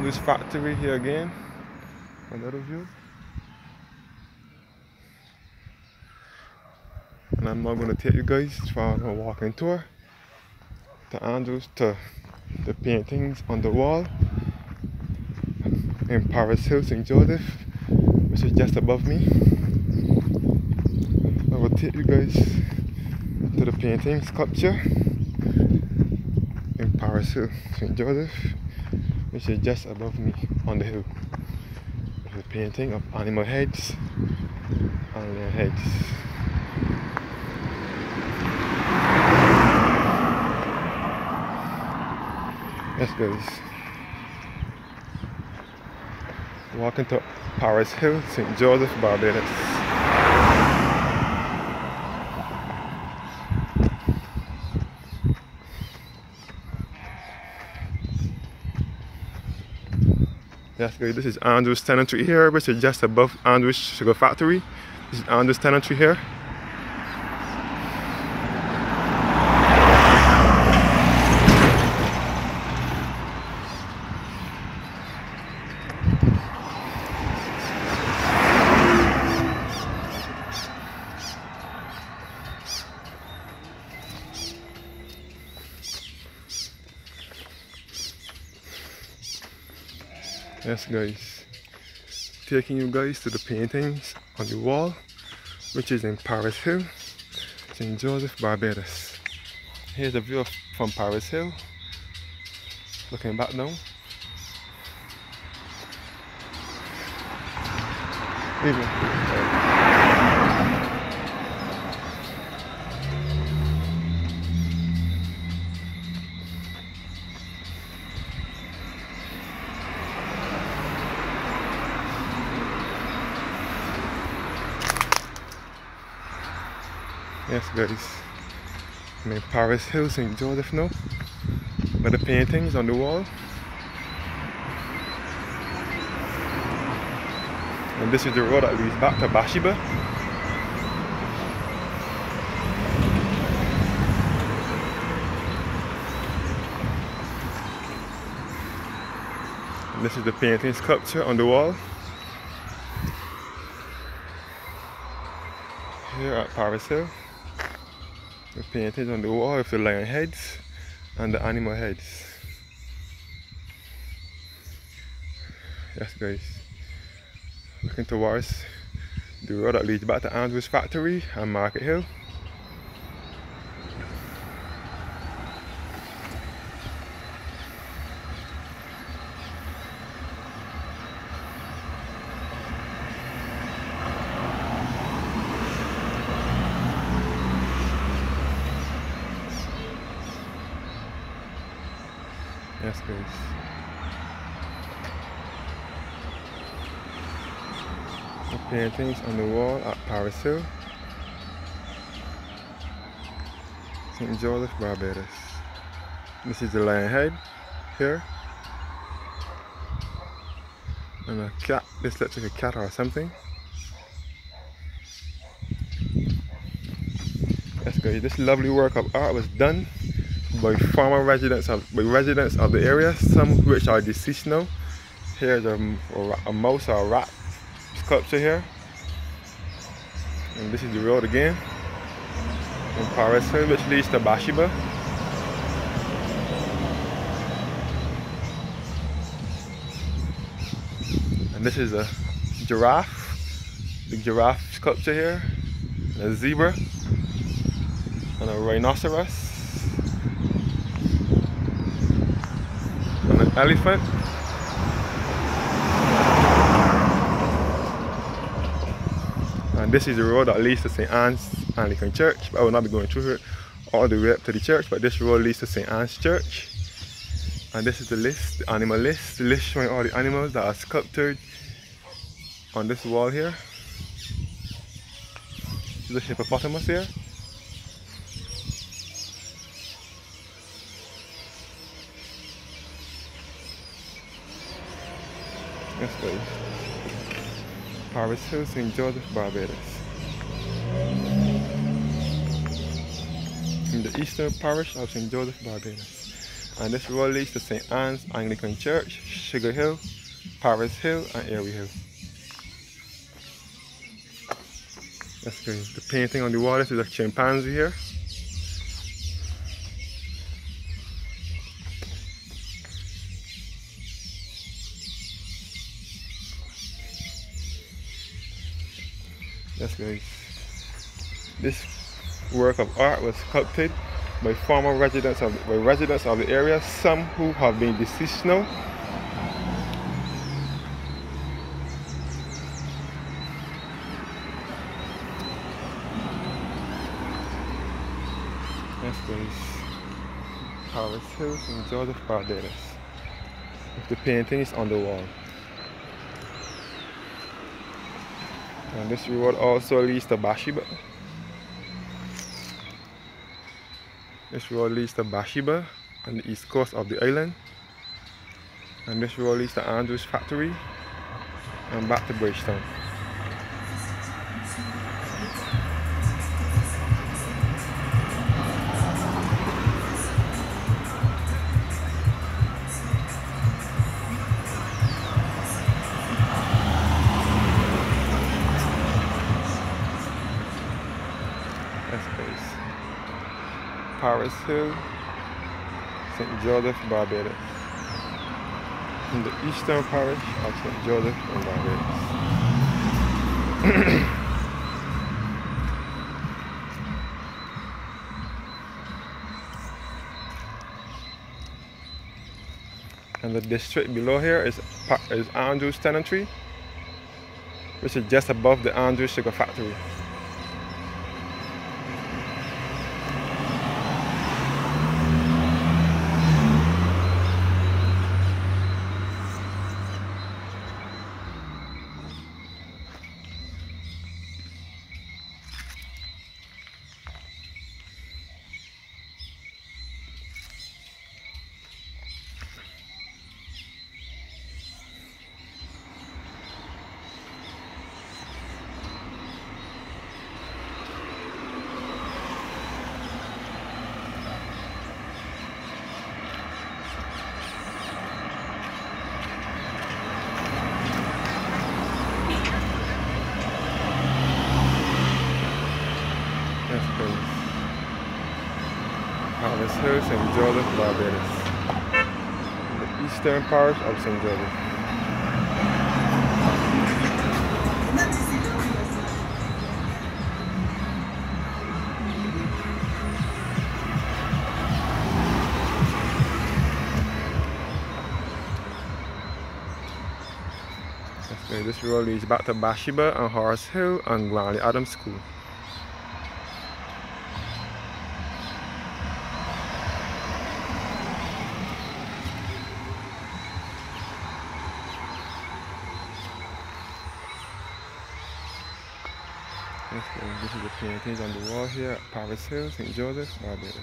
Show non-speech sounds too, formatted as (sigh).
Andrews factory here again. Another view. And I'm now going to take you guys for a walking tour to Andrews to the paintings on the wall in Parris Hill, St. Joseph, which is just above me. I will take you guys to the painting sculpture in Parris Hill, St. Joseph, which is just above me on the hill. A painting of animal heads their heads. Yes guys. Walking to Parris Hill, St. Joseph, Barbados. Guys, this is Andrew's tenantry here, which is just above Andrew's Sugar Factory. This is Andrew's tenantry here. Yes guys, taking you guys to the paintings on the wall, which is in Parris Hill, St. Joseph, Barbados. Here's a view from Parris Hill, looking back now. Even, Yes guys, I'm in Parris Hill, St. Joseph now. With the paintings on the wall. And this is the road that leads back to Bathsheba. And this is the painting sculpture on the wall. Here at Parris Hill. The painted on the wall of the lion heads and the animal heads. Yes guys. Looking towards the road that leads back to Andrews factory and Market Hill. Guys. The paintings on the wall at Hill. St. Joseph, Barbados. This is the lion head here. And a cat. This looks like a cat or something. Yes, guys. This lovely work of art was done by former residents of by residents of the area, some of which are deceased now. Here's a, a mouse or a rat sculpture here. And this is the road again in Parris which leads to Bathsheba. And this is a giraffe, the giraffe sculpture here, a zebra, and a rhinoceros. and an elephant. And this is the road that leads to St. Anne's Anglican Church. but I will not be going through it all the way up to the church, but this road leads to St. Anne's Church. And this is the list, the animal list, the list showing all the animals that are sculpted on this wall here. There's a hippopotamus here. Yes, guys. Parris Hill, St. Joseph, Barbados. In the eastern parish of St. Joseph, Barbados. And this road leads to St. Anne's Anglican Church, Sugar Hill, Parris Hill, and Airy Hill. That's good. The painting on the wall, is a chimpanzee here. That's good. This work of art was sculpted by former residents of by residents of the area, some who have been deceased now. That's nice. Parris Hills and Joseph. With the paintings on the wall. And this road also leads to Bathsheba. This road leads to Bathsheba on the east coast of the island. And this road leads to Andrews factory and back to Bridgetown. Parris Hill, St. Joseph, Barbados. In the eastern parish of St. Joseph in Barbados. (clears throat) and the district below here is, is Andrews Tenantry, which is just above the Andrews Sugar Factory. That's crazy. Parris Hill, St. Joseph, Barbados. The eastern parish of St. Joseph. This road leads back to Bathsheba and Horse Hill and Grantley Adams School. This is the paintings on the wall here at Parris Hill, St. Joseph, Barbados.